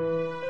Música